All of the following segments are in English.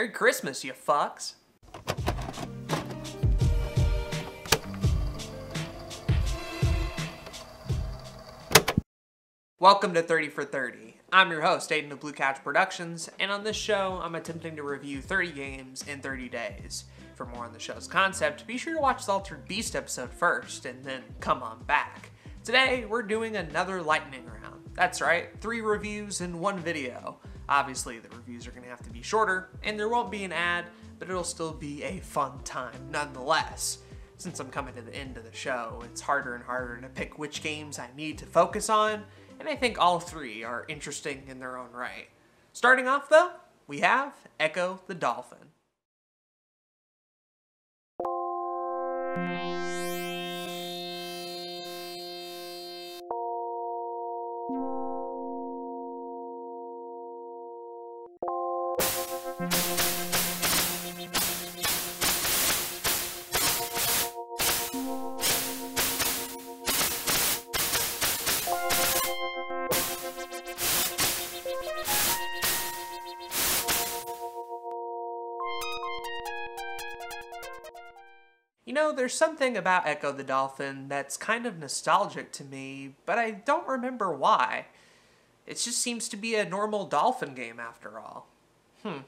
Merry Christmas, you fucks. Welcome to 30 for 30. I'm your host, Aiden of Blue Couch Productions, and on this show, I'm attempting to review 30 games in 30 days. For more on the show's concept, be sure to watch the Altered Beast episode first, and then come on back. Today, we're doing another lightning round. That's right, three reviews in one video. Obviously, the reviews are going to have to be shorter, and there won't be an ad, but it'll still be a fun time nonetheless. Since I'm coming to the end of the show, it's harder and harder to pick which games I need to focus on, and I think all three are interesting in their own right. Starting off though, we have Ecco the Dolphin. You know, there's something about Ecco the Dolphin that's kind of nostalgic to me, but I don't remember why. It just seems to be a normal dolphin game after all. Hmm.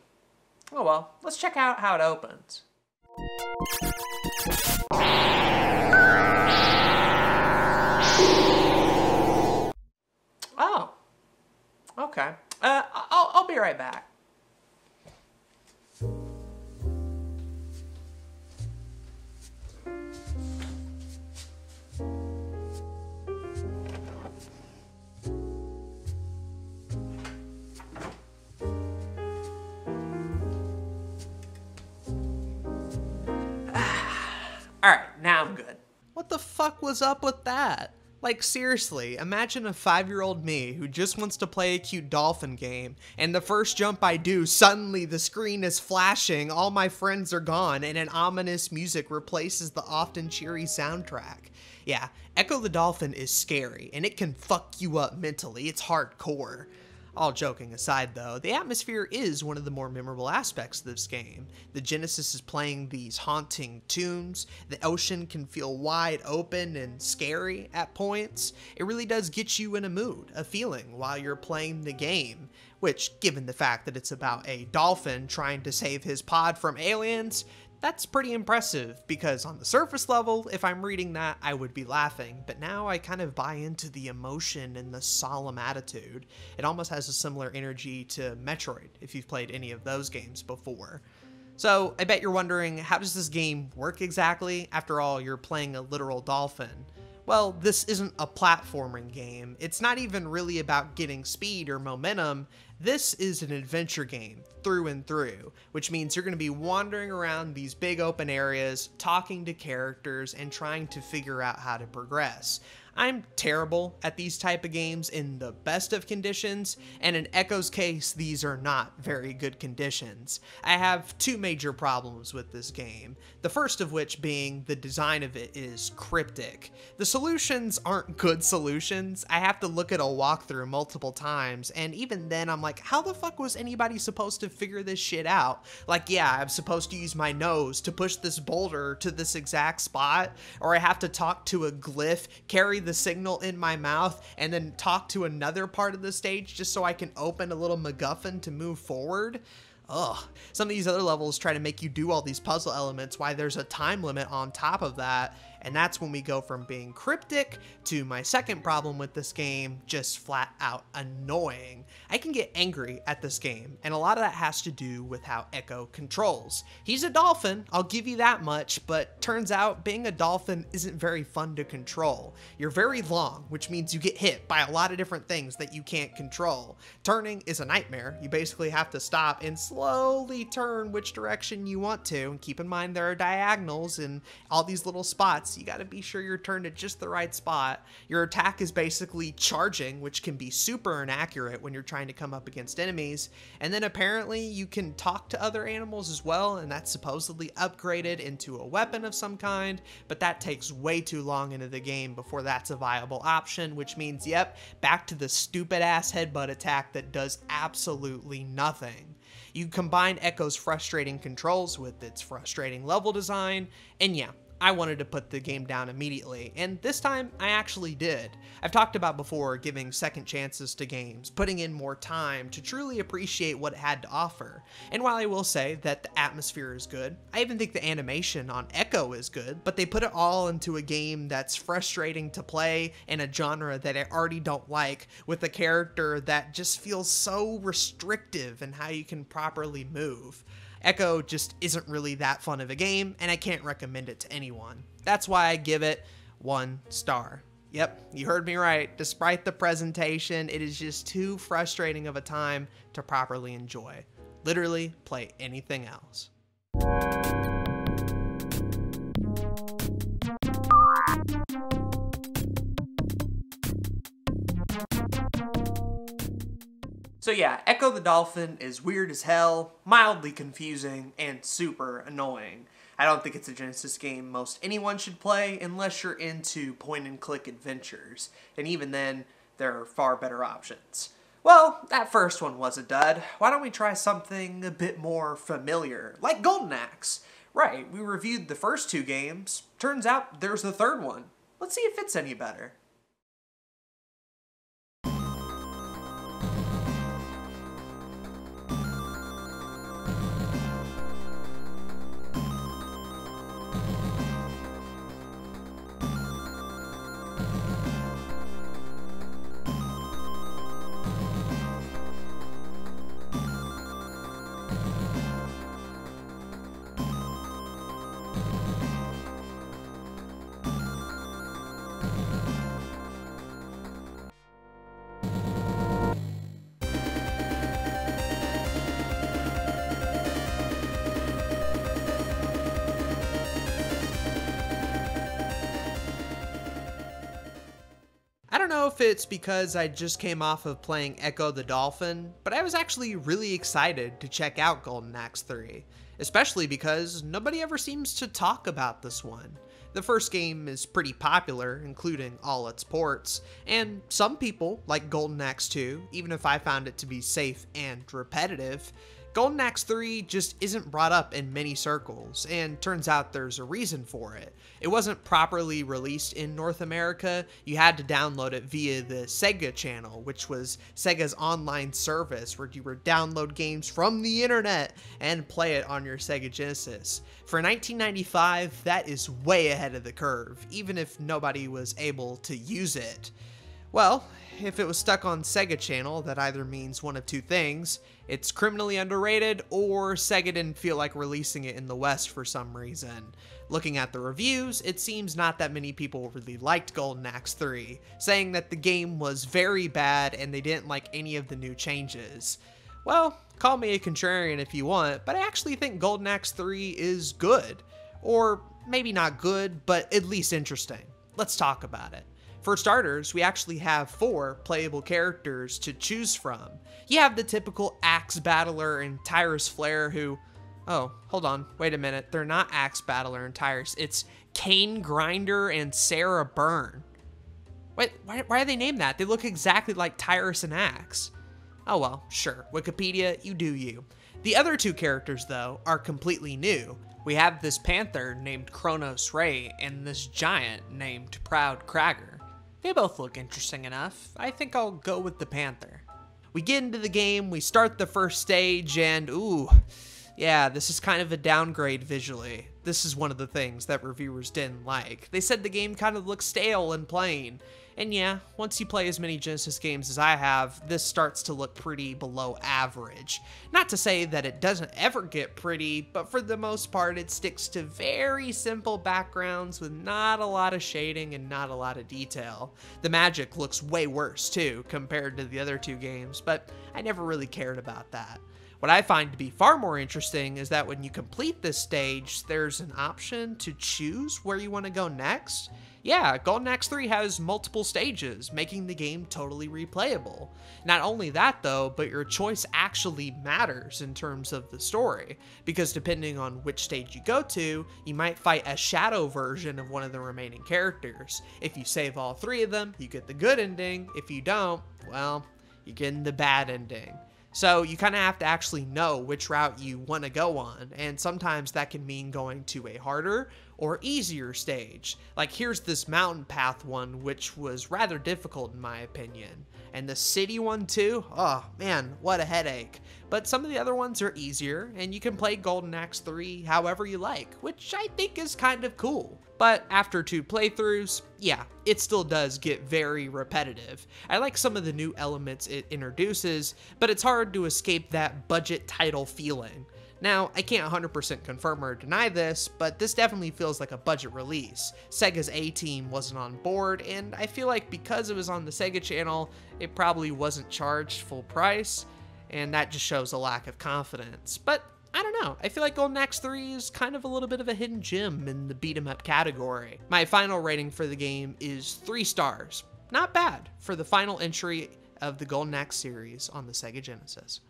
Oh well, let's check out how it opens. Oh. Okay. Uh, I'll, I'll be right back. Fuck was up with that? Like, seriously, imagine a five year old me who just wants to play a cute dolphin game, and the first jump I do, suddenly the screen is flashing, all my friends are gone, and an ominous music replaces the often cheery soundtrack. Yeah, Ecco the Dolphin is scary, and it can fuck you up mentally. It's hardcore. All joking aside, though, the atmosphere is one of the more memorable aspects of this game. The Genesis is playing these haunting tunes, the ocean can feel wide open and scary at points. It really does get you in a mood, a feeling, while you're playing the game. Which, given the fact that it's about a dolphin trying to save his pod from aliens, that's pretty impressive because on the surface level, if I'm reading that, I would be laughing, but now I kind of buy into the emotion and the solemn attitude. It almost has a similar energy to Metroid, if you've played any of those games before. So, I bet you're wondering, how does this game work exactly? After all, you're playing a literal dolphin. Well, this isn't a platforming game. It's not even really about getting speed or momentum. This is an adventure game through and through, which means you're going to be wandering around these big open areas, talking to characters, and trying to figure out how to progress. I'm terrible at these type of games in the best of conditions, and in Ecco's case, these are not very good conditions. I have two major problems with this game, the first of which being the design of it is cryptic. The solutions aren't good solutions. I have to look at a walkthrough multiple times, and even then I'm like, how the fuck was anybody supposed to figure this shit out? Like, yeah, I'm supposed to use my nose to push this boulder to this exact spot, or I have to talk to a glyph, carry the signal in my mouth and then talk to another part of the stage just so I can open a little MacGuffin to move forward. Ugh. Some of these other levels try to make you do all these puzzle elements, why there's a time limit on top of that, and that's when we go from being cryptic to my second problem with this game, just flat out annoying. I can get angry at this game, and a lot of that has to do with how Ecco controls. He's a dolphin, I'll give you that much, but turns out being a dolphin isn't very fun to control. You're very long, which means you get hit by a lot of different things that you can't control. Turning is a nightmare. You basically have to stop and slowly turn which direction you want to, and keep in mind there are diagonals and all these little spots you got to be sure you're turned at just the right spot. Your attack is basically charging, which can be super inaccurate when you're trying to come up against enemies. And then apparently you can talk to other animals as well, and that's supposedly upgraded into a weapon of some kind, but that takes way too long into the game before that's a viable option, which means, yep, back to the stupid ass headbutt attack that does absolutely nothing. You combine Ecco's frustrating controls with its frustrating level design, and yeah, I wanted to put the game down immediately, and this time I actually did. I've talked about before giving second chances to games, putting in more time to truly appreciate what it had to offer. And while I will say that the atmosphere is good, I even think the animation on Ecco is good, but they put it all into a game that's frustrating to play in a genre that I already don't like, with a character that just feels so restrictive in how you can properly move. Ecco just isn't really that fun of a game, and I can't recommend it to anyone. That's why I give it one star. Yep, you heard me right. Despite the presentation, it is just too frustrating of a time to properly enjoy. Literally, play anything else. So yeah, Ecco the Dolphin is weird as hell, mildly confusing, and super annoying. I don't think it's a Genesis game most anyone should play unless you're into point and click adventures, and even then, there are far better options. Well, that first one was a dud. Why don't we try something a bit more familiar, like Golden Axe? Right, we reviewed the first two games. Turns out there's the third one. Let's see if it's any better. Know if it's because I just came off of playing Ecco the Dolphin, but I was actually really excited to check out Golden Axe 3, especially because nobody ever seems to talk about this one. The first game is pretty popular, including all its ports, and some people like Golden Axe 2, even if I found it to be safe and repetitive, Golden Axe 3 just isn't brought up in many circles, and turns out there's a reason for it. It wasn't properly released in North America, you had to download it via the Sega channel, which was Sega's online service where you would download games from the internet and play it on your Sega Genesis. For 1995, that is way ahead of the curve, even if nobody was able to use it. Well, if it was stuck on Sega Channel, that either means one of two things. It's criminally underrated, or Sega didn't feel like releasing it in the West for some reason. Looking at the reviews, it seems not that many people really liked Golden Axe 3, saying that the game was very bad and they didn't like any of the new changes. Well, call me a contrarian if you want, but I actually think Golden Axe 3 is good. Or maybe not good, but at least interesting. Let's talk about it. For starters, we actually have four playable characters to choose from. You have the typical Axe Battler and Tyris Flare who... Oh, hold on, wait a minute. They're not Axe Battler and Tyris. It's Kain Grinder and Sarah Byrne. Wait, why, why are they named that? They look exactly like Tyris and Axe. Oh well, sure. Wikipedia, you do you. The other two characters, though, are completely new. We have this panther named Kronos Ray and this giant named Proud Cragger. They both look interesting enough. I think I'll go with the Panther. We get into the game, we start the first stage, and ooh, yeah, this is kind of a downgrade visually. This is one of the things that reviewers didn't like. They said the game kind of looks stale and plain, and yeah, once you play as many Genesis games as I have, this starts to look pretty below average. Not to say that it doesn't ever get pretty, but for the most part it sticks to very simple backgrounds with not a lot of shading and not a lot of detail. The magic looks way worse too compared to the other two games, but I never really cared about that. What I find to be far more interesting is that when you complete this stage, there's an option to choose where you want to go next. Yeah, Golden Axe 3 has multiple stages, making the game totally replayable. Not only that though, but your choice actually matters in terms of the story, because depending on which stage you go to, you might fight a shadow version of one of the remaining characters. If you save all three of them, you get the good ending. If you don't, well, you get the bad ending. So you kind of have to actually know which route you want to go on, and sometimes that can mean going to a harder or easier stage. Like here's this mountain path one, which was rather difficult in my opinion. And the city one too, oh man, what a headache. But some of the other ones are easier, and you can play Golden Axe 3 however you like, which I think is kind of cool. But after two playthroughs, yeah, it still does get very repetitive. I like some of the new elements it introduces, but it's hard to escape that budget title feeling. Now, I can't 100% confirm or deny this, but this definitely feels like a budget release. Sega's A-Team wasn't on board, and I feel like because it was on the Sega channel, it probably wasn't charged full price, and that just shows a lack of confidence. But I don't know. I feel like Golden Axe 3 is kind of a little bit of a hidden gem in the beat 'em up category. My final rating for the game is 3 stars. Not bad for the final entry of the Golden Axe series on the Sega Genesis.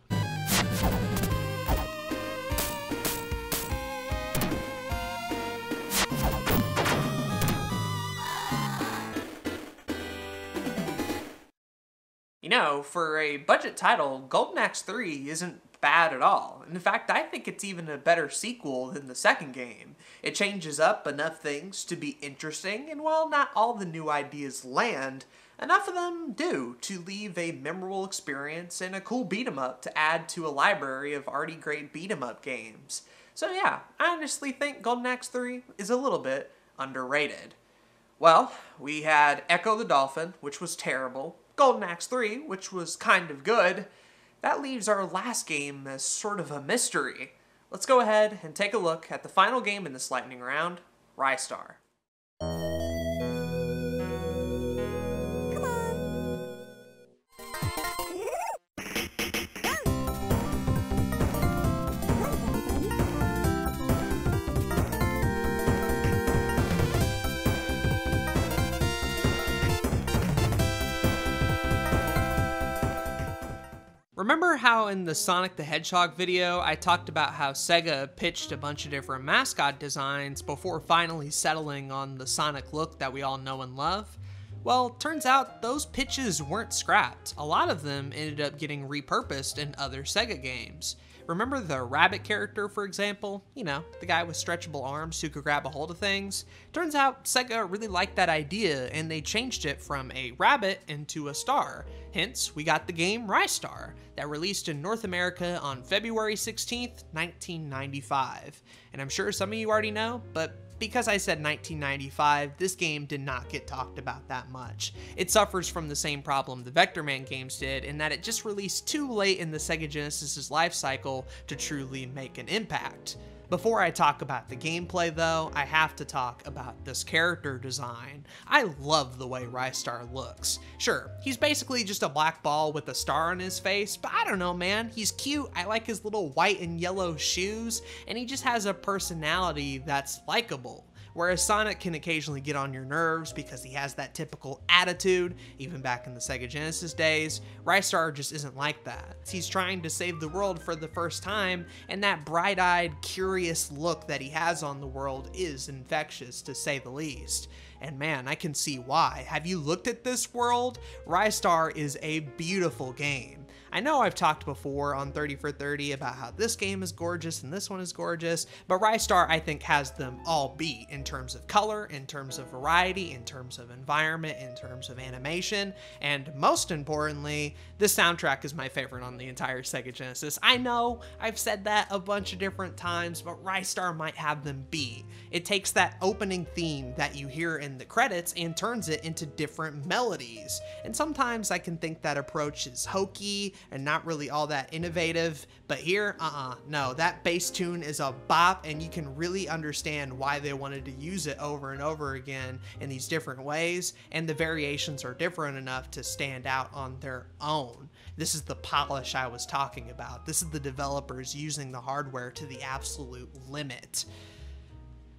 Know, for a budget title, Golden Axe 3 isn't bad at all. In fact, I think it's even a better sequel than the second game. It changes up enough things to be interesting, and while not all the new ideas land, enough of them do to leave a memorable experience and a cool beat 'em up to add to a library of already great beat 'em up games. So yeah, I honestly think Golden Axe 3 is a little bit underrated. Well, we had Ecco the Dolphin, which was terrible, Golden Axe 3, which was kind of good, that leaves our last game as sort of a mystery. Let's go ahead and take a look at the final game in this lightning round, Ristar. Remember how in the Sonic the Hedgehog video I talked about how Sega pitched a bunch of different mascot designs before finally settling on the Sonic look that we all know and love? Well, turns out those pitches weren't scrapped. A lot of them ended up getting repurposed in other Sega games. Remember the rabbit character, for example? You know, the guy with stretchable arms who could grab a hold of things? Turns out Sega really liked that idea and they changed it from a rabbit into a star. Hence, we got the game Ristar that released in North America on February 16th, 1995. And I'm sure some of you already know, but because I said 1995, this game did not get talked about that much. It suffers from the same problem the Vectorman games did in that it just released too late in the Sega Genesis' life cycle to truly make an impact. Before I talk about the gameplay though, I have to talk about this character design. I love the way Ristar looks. Sure, he's basically just a black ball with a star on his face, but I don't know man, he's cute, I like his little white and yellow shoes, and he just has a personality that's likable. Whereas Sonic can occasionally get on your nerves because he has that typical attitude, even back in the Sega Genesis days, Ristar just isn't like that. He's trying to save the world for the first time, and that bright eyed, curious look that he has on the world is infectious to say the least. And man, I can see why. Have you looked at this world? Ristar is a beautiful game. I know I've talked before on 30 for 30 about how this game is gorgeous and this one is gorgeous, but Ristar I think has them all beat in terms of color, in terms of variety, in terms of environment, in terms of animation, and most importantly, the soundtrack is my favorite on the entire Sega Genesis. I know I've said that a bunch of different times, but Ristar might have them beat. It takes that opening theme that you hear in the credits and turns it into different melodies. And sometimes I can think that approach is hokey and not really all that innovative. But here, uh-uh, no, that bass tune is a bop and you can really understand why they wanted to use it over and over again in these different ways. And the variations are different enough to stand out on their own. This is the polish I was talking about. This is the developers using the hardware to the absolute limit.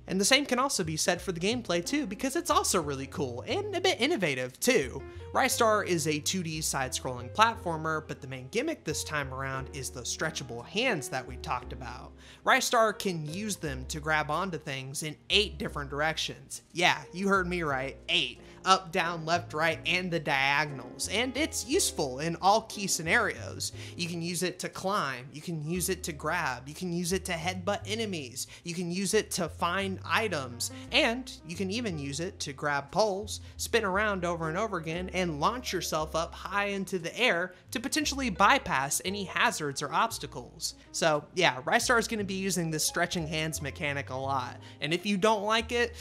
And the same can also be said for the gameplay too, because it's also really cool and a bit innovative too. Ristar is a 2D side-scrolling platformer, but the main gimmick this time around is the stretchable hands that we talked about. Ristar can use them to grab onto things in 8 different directions. Yeah, you heard me right, 8 up, down, left, right, and the diagonals. And it's useful in all key scenarios. You can use it to climb, you can use it to grab, you can use it to headbutt enemies, you can use it to find items, and you can even use it to grab poles, spin around over and over again, and launch yourself up high into the air to potentially bypass any hazards or obstacles. So yeah, Ristar is going to be using this stretching hands mechanic a lot, and if you don't like it,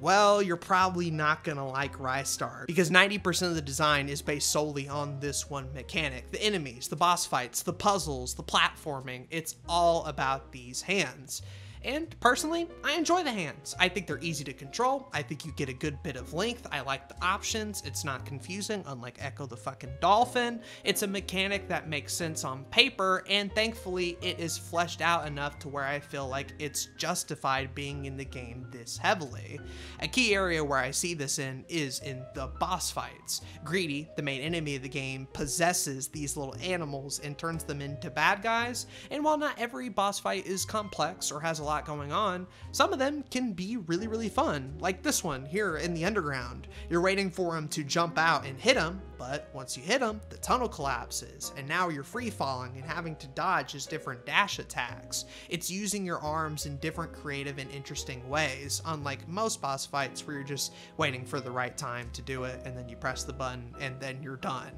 well, you're probably not going to like Ristar because 90% of the design is based solely on this one mechanic. The enemies, the boss fights, the puzzles, the platforming, it's all about these hands. And personally, I enjoy the hands. I think they're easy to control. I think you get a good bit of length. I like the options. It's not confusing, unlike Ecco the fucking Dolphin. It's a mechanic that makes sense on paper, and thankfully, it is fleshed out enough to where I feel like it's justified being in the game this heavily. A key area where I see this in is in the boss fights. Greedy, the main enemy of the game, possesses these little animals and turns them into bad guys, and while not every boss fight is complex or has a lot going on, some of them can be really, really fun, like this one here in the underground. You're waiting for him to jump out and hit him, but once you hit him, the tunnel collapses, and now you're free falling and having to dodge his different dash attacks. It's using your arms in different creative and interesting ways, unlike most boss fights where you're just waiting for the right time to do it, and then you press the button and then you're done.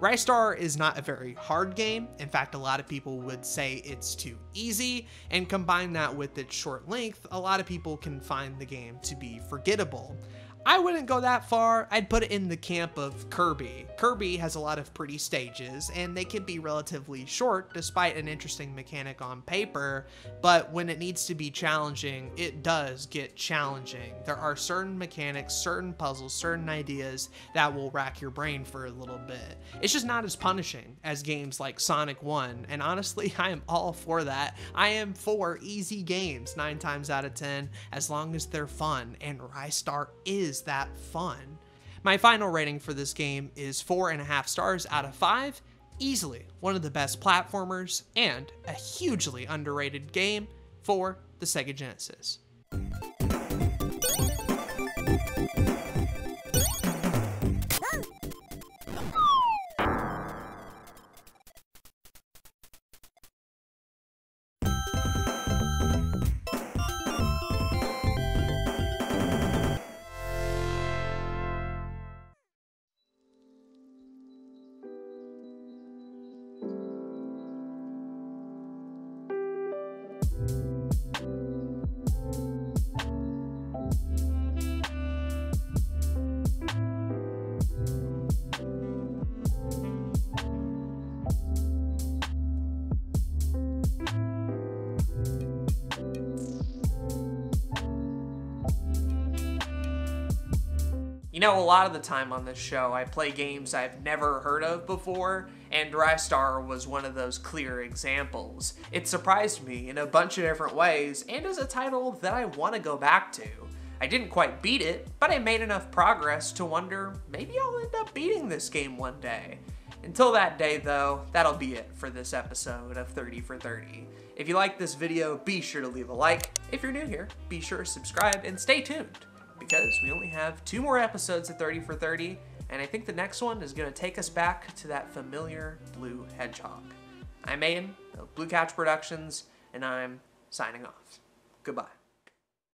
Ristar is not a very hard game. In fact, a lot of people would say it's too easy, and combine that with its short length, a lot of people can find the game to be forgettable. I wouldn't go that far. I'd put it in the camp of Kirby. Kirby has a lot of pretty stages, and they can be relatively short despite an interesting mechanic on paper, but when it needs to be challenging, it does get challenging. There are certain mechanics, certain puzzles, certain ideas that will rack your brain for a little bit. It's just not as punishing as games like Sonic 1, and honestly, I am all for that. I am for easy games 9 times out of 10 as long as they're fun, and Ristar is is that fun. My final rating for this game is four and a half stars out of five. Easily one of the best platformers and a hugely underrated game for the Sega Genesis. You know, a lot of the time on this show, I play games I've never heard of before, and Ristar was one of those clear examples. It surprised me in a bunch of different ways, and is a title that I want to go back to. I didn't quite beat it, but I made enough progress to wonder maybe I'll end up beating this game one day. Until that day though, that'll be it for this episode of 30 for 30. If you like this video, be sure to leave a like. If you're new here, be sure to subscribe and stay tuned because we only have two more episodes of 30 for 30, and I think the next one is going to take us back to that familiar blue hedgehog. I'm Aiden of Blue Couch Productions, and I'm signing off. Goodbye.